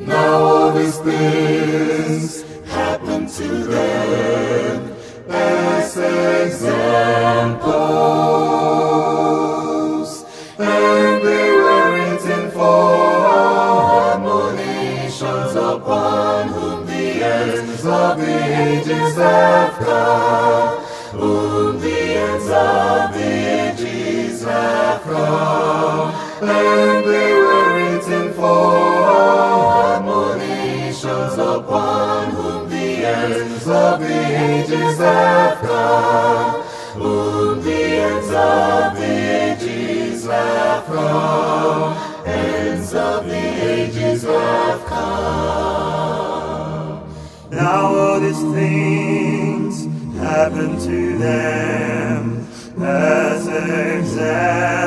Now all these things happen to them as examples, and they were written for admonitions upon whom the ends of the ages have come, whom the ends of the ages have come, and they were written for ends of the ages have come, the ends of the ages have come, ends of the ages have come. Now all these things happen to them as examples,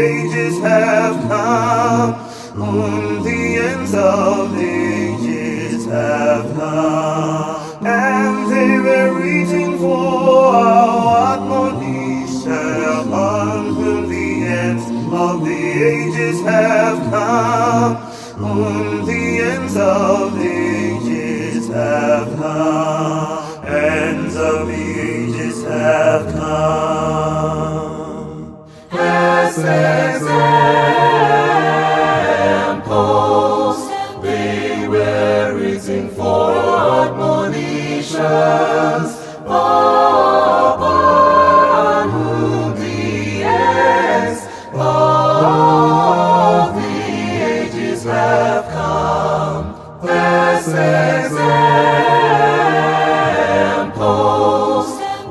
ages have come, whom the ends of ages have come, and they were written for our admonition upon whom the ends of the ages have come, whom the ends of ages have come, ends of the ages have come. blesses impulse, they were reason for admonitions upon the ages have come.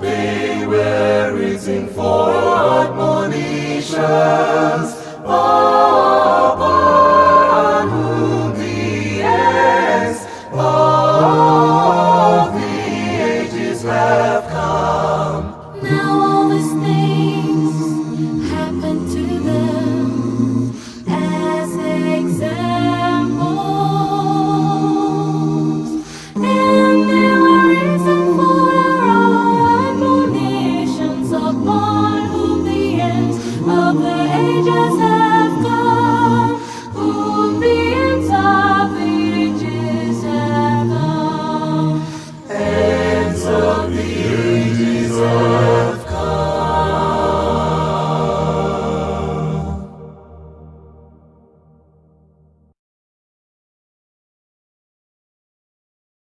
They were reason for 주